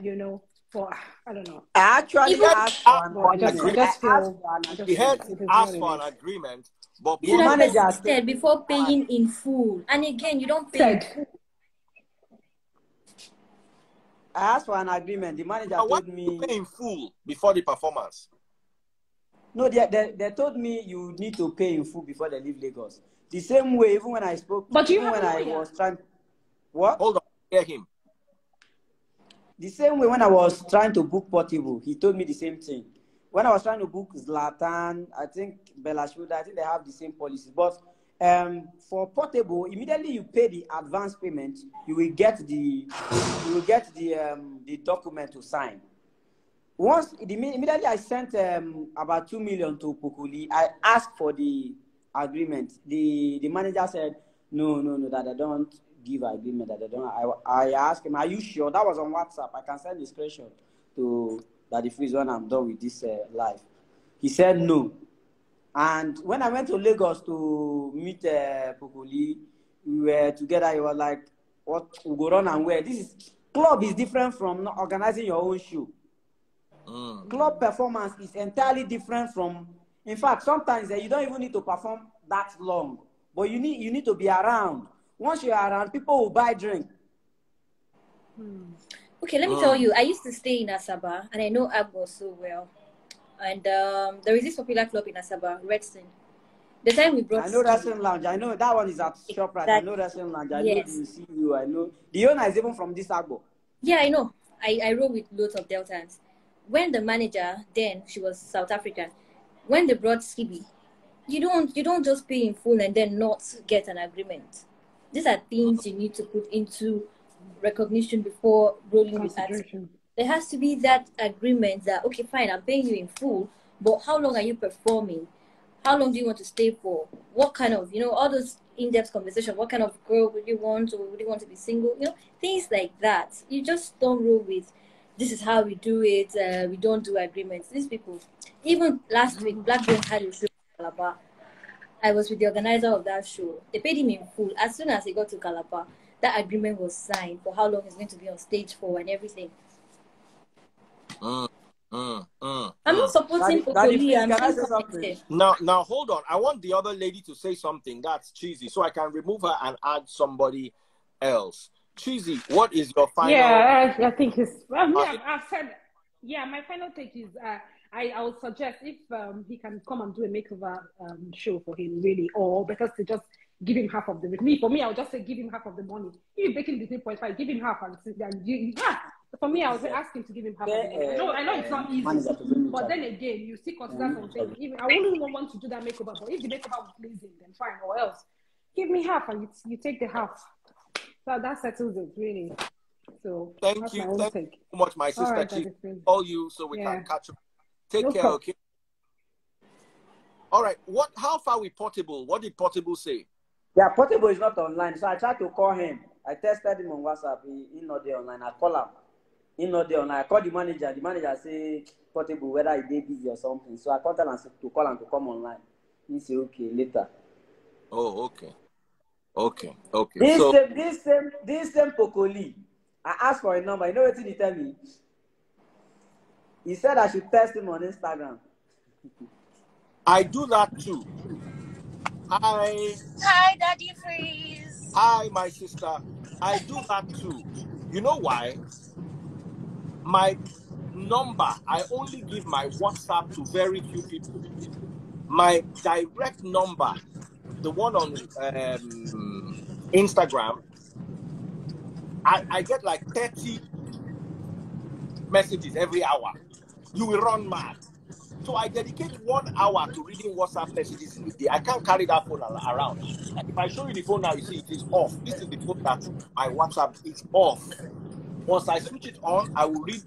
you know, for I don't know. I actually Even- asked for an I just, agreement. just I asked feel, for an I just He had asked for an agreement, but You The manager persisted said- before paying in full. And again, you don't pay. Said, I asked for an agreement. The manager But told did you me pay in full before the performance? no. They, they, they told me you need to pay in full before they leave Lagos. The same way, even when I spoke, But even have when I was trying, what? Hold on, hear him. The same way when I was trying to book Portable, he told me the same thing. When I was trying to book Zlatan, I think Bella Shmurda, I think they have the same policies. But um, for Portable, immediately you pay the advance payment, you will get the you will get the um, the document to sign. Once immediately I sent um, about two million to Pukuli, I asked for the agreement. The the manager said no, no, no, that I don't give agreement. That I don't. I, I asked him, are you sure? That was on WhatsApp. I can send the screenshot to Daddy Freeze when I'm done with this uh, live. He said no. And when I went to Lagos to meet uh, Poco Lee, we were together. He was like, "What we go run and where? This is club is different from organizing your own show. Mm. Club performance is entirely different from. In fact, sometimes uh, you don't even need to perform that long, but you need you need to be around. Once you're around, people will buy drink. Okay, let me Mm. tell you, I used to stay in Asaba and I know Agbor so well. And um, there is this popular club in Asaba, Redstone. The time we brought I know wrestling lounge. I know that one is at Shoprite. I know wrestling lounge. I know Yes. the CEO. I know the owner is even from this Agbor. Yeah, I know. I, I roll with loads of Deltans. When the manager, then she was South African, when they brought Skiibii, you don't you don't just pay in full and then not get an agreement. These are things you need to put into recognition before rolling with that. There has to be that agreement that okay, fine, I'm paying you in full, but how long are you performing? How long do you want to stay for? What kind of you know all those in-depth conversation? What kind of girl would you want, or would you want to be single? You know things like that. You just don't roll with. This is how we do it. Uh, we don't do agreements. These people, even last week, Black Blackburn had a show Calabar. I was with the organizer of that show. They paid him in full. As soon as he got to Calabar, that agreement was signed for how long he's going to be on stage for and everything. Mm. Mm. Mm. I'm mm. not supporting Daddy- Daddy, Poco Lee. please, I'm can I being say something? connected. Now, now hold on. I want the other lady to say something that's cheesy, so I can remove her and add somebody else. Cheesy, what is your final? Yeah, I, I think it's. Well, me, Uh, I've, I've said. Yeah, my final take is. Uh, I, I would suggest if um, he can come and do a makeover um, show for him, really, or better to just give him half of the. Me, for me, I would just say give him half of the money. If you're making the three point five, give him half and, and you, yeah. For me, I would ask him to give him half of the money. I know, I know it's not easy, Manager to bring me but charge. then again, you still consider something. Even I wouldn't even want to do that makeover, but if the makeover will please him, then fine. Or else, give me half and you, you take the half. So that settles it, really. So Thank you. Thank take. so much, my sister. All right, Cheesy. Daddy Fred. Call you so we Yeah. can catch up. Take No care, problem. okay? All right. What? How far we portable? What did portable say? Yeah, Portable is not online, so I tried to call him. I texted him on WhatsApp. He, he not there online. I call him. He not there online. I call the manager. The manager say Portable whether he dey busy or something. So I called him to call him to come online. He say okay later. Oh, okay, okay, okay. This So same this same this same Pokoli. I asked for a number. You know what he tell me? He said I should test him on Instagram. I do that too. Hi, Hi, Daddy Freeze. hi, my sister. I do that too. You know why? My number, I only give my WhatsApp to very few people. My direct number, the one on um, Instagram, I, I get like 30 messages every hour. You will run mad. So I dedicate one hour to reading WhatsApp messages in the day. I can't carry that phone around. If I show you the phone now, you see it is off. This is the phone that my WhatsApp is off. Once I switch it on, I will read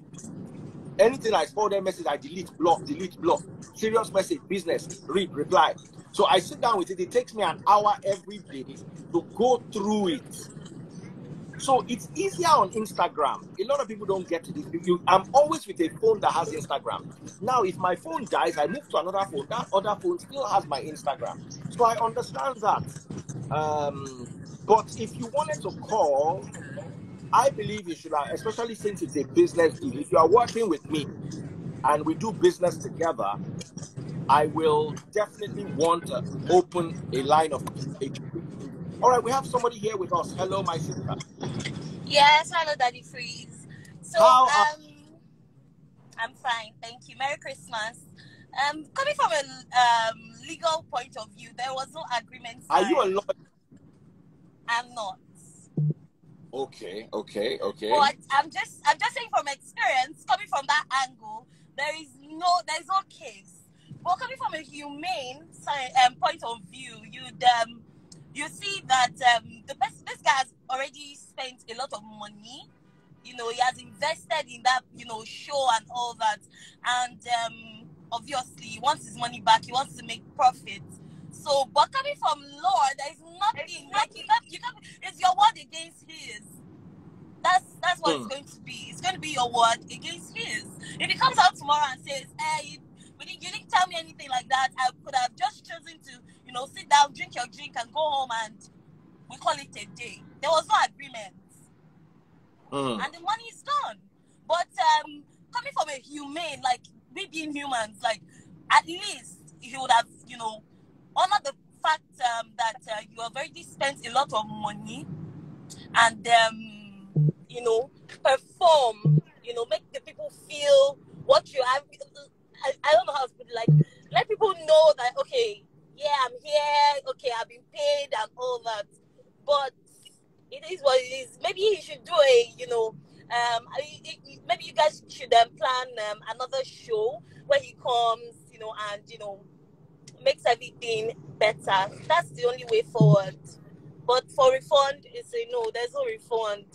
anything I forward message, I delete, block, delete, block. Serious message, business, read, reply. So I sit down with it. It takes me an hour every day to go through it. So it's easier on Instagram. A lot of people don't get it. You- I'm always with a phone that has Instagram. Now, if my phone dies, I move to another phone. That other phone still has my Instagram. So I understand that. Um, but if you wanted to call, I believe you should, have, especially since it's a business deal. If you are working with me and we do business together, I will definitely want to open a line of communication. All right, we have somebody here with us. Hello, my sister. Yes, hello, Daddy Freeze. So, How um, I'm fine, thank you. Merry Christmas. Um, coming from a um, legal point of view, there was no agreement. Are you a lawyer? I'm not. Okay, okay, okay. But I'm just, I'm just saying from experience, coming from that angle, there is no, there is no case. But coming from a humane side, um, point of view, you'd, um, you see that um, the best, this guy has already spent a lot of money. You know, he has invested in that, you know, show and all that, and um, obviously he wants his money back. He wants to make profit. So, but coming from law, there is nothing like you can't, you can't. It's your word against his. That's that's what Hmm. it's going to be. It's going to be your word against his. If he comes out tomorrow and says, "Hey, you, didn't, you didn't tell me anything like that," I could have just chosen to, you know, sit down, drink your drink, and go home, and we call it a day. There was no agreement Mm. and the money is gone. But um, coming from a humane, like we being humans, like at least he would have, you know, honored the fact um, that uh, you have already spent a lot of money and, um, you know, perform, you know, make the people feel what you have. I, I don't know how to put it, like, let people know that, okay, yeah, I'm here, okay, I've been paid and all that. But it is what it is. Maybe he should do a, you know, um, maybe you guys should um, plan um, another show where he comes, you know, and you know, makes everything better. That's the only way forward. But for refund, it's a no. There's no refund.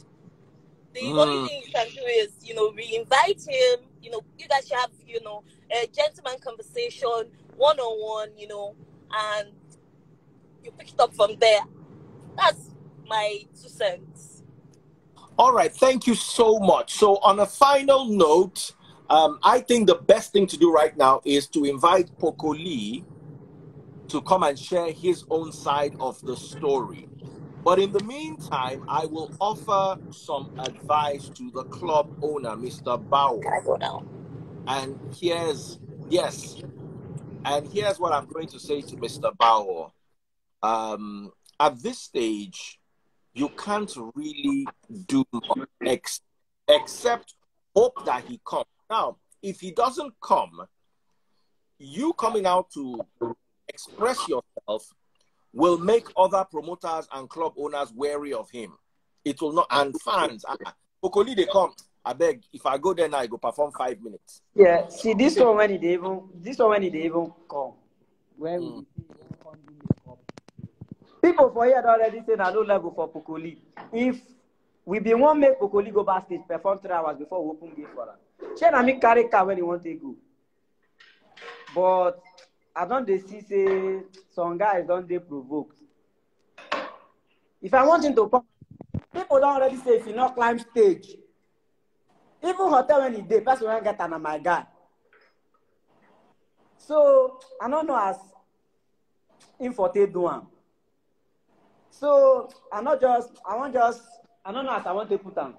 The Mm. only thing you can do is, you know, re-invite him. You know, you guys should have, you know, a gentleman conversation, one on one. You know, and you pick it up from there. That's my two cents. All right, thank you so much. So, on a final note, um, I think the best thing to do right now is to invite Poco Lee to come and share his own side of the story. But in the meantime, I will offer some advice to the club owner, Mr. Bawo. Can I go now? And here's, yes, and here's what I'm going to say to Mr. Bawo. Um, at this stage, you can't really do much ex- except hope that he comes. Now, if he doesn't come, you coming out to express yourself will make other promoters and club owners wary of him. It will not, and fans. ah, Okoli, they come. I beg, if I go there now, I go perform five minutes. Yeah, see this one when it even this one when it even come. When Mm. People for here don already say na low level for Pokoli. If we bin wan make Pokoli go backstage perform three hours before we open gate for am. Shey na me carry car when he wan take go. But I don dey see say some guys don dey provoked. If I want him to come, people don already say if he no climb stage, even hotel when he dey, person wey get am na my guy. So I no know as him for take do am. So I not just I want just I don't know as I want to put am.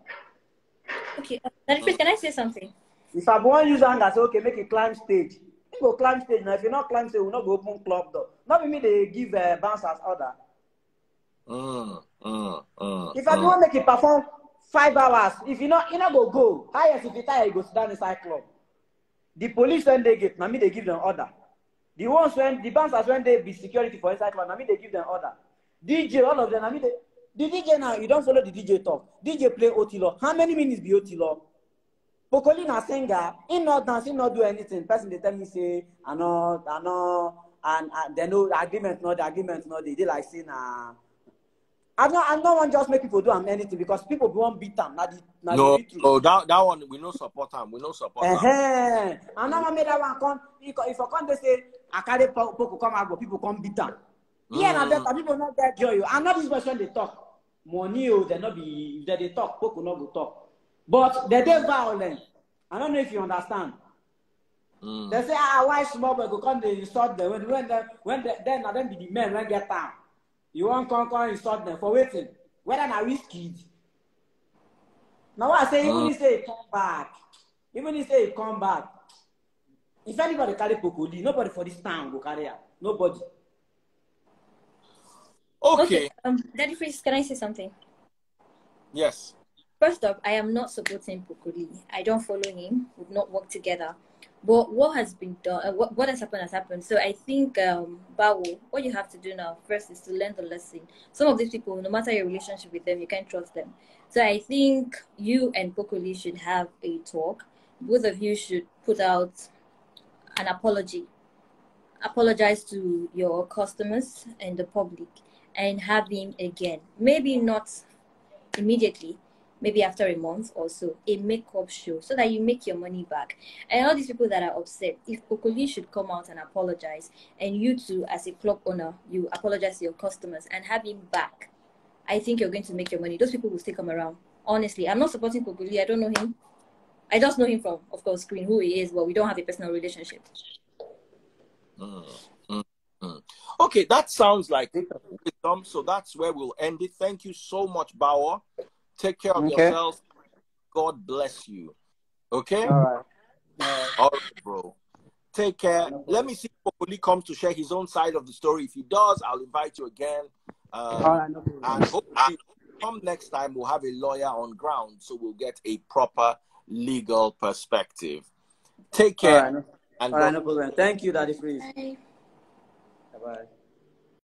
Okay, uh, Daddy Chris, can I say something? If I want use hand, I say okay, make it climb stage. You go climb stage now. If you not climb stage, we not go open club door. Not be me they give uh, bouncers order. Mm, mm, mm, If I mm. want make it perform five hours, if you not, you not go go. Highest if you tire, you go sit down inside club. The police when they get, now me they give them order. The ones when the bouncers when they be security for inside club, now me they give them order. DJ, all of them, now me they. The DJ now, you don't follow the DJ talk. DJ play OT law. How many minutes be OT law? Pokoli na singer, he not dance, he not do anything. Person they tell me say, I know, I know, and, and they the agreement, not the agreement, not they, they like say na. I don't, I don't want just make people do am anything because people be want beat am. Na the, na No, the no, that, that one we no support him. We no support him. Uh-huh. And now I made that one come. If if I come, they say I carry po- Poco come out, but people come beat am. Yeah, na Mm. better people not get joy. oh. And not this person they talk. Money, oh, they not be if they, they talk, Poco not go talk. But they dey violent. I don't know if you understand. Mm. They say, ah, why small boy go come they insult them when when they, when they, then na them be the men when get time. You want come come insult them for waiting. Whether na whiskey. Now I say even if say he come back, even if say he come back, if anybody carry Poco Lee, nobody for this town go carry am. Nobody. Okay. Um, Daddy Freeze, can I say something? Yes. First off, I am not supporting Poco Lee. I don't follow him. Would not work together. But what has been done, uh, what, what has happened has happened. So I think, um, Bawo, what you have to do now first is to learn the lesson. Some of these people, no matter your relationship with them, you can't trust them. So I think you and Poco Lee should have a talk. Both of you should put out an apology. Apologize to your customers and the public and have him again. Maybe not immediately, maybe after a month or so, a makeup show so that you make your money back. And all these people that are upset, if Poco Lee should come out and apologize, and you too, as a club owner, you apologize to your customers and have him back, I think you're going to make your money. Those people will still come around. Honestly, I'm not supporting Poco Lee. I don't know him. I just know him from, of course, screen, who he is, but we don't have a personal relationship. Mm, mm, mm. Okay, that sounds like wisdom. So that's where we'll end it. Thank you so much, Bauer. Take care of Okay. yourself. God bless you. Okay? All right. Uh, All right, bro. Take care. Let me see if Poco Lee comes to share his own side of the story. If he does, I'll invite you again. Um, all right, no problem. and hopefully, come next time, we'll have a lawyer on ground so we'll get a proper legal perspective. Take care. right, no, and all right, no problem. Thank you, Daddy Freeze. Bye. Bye bye.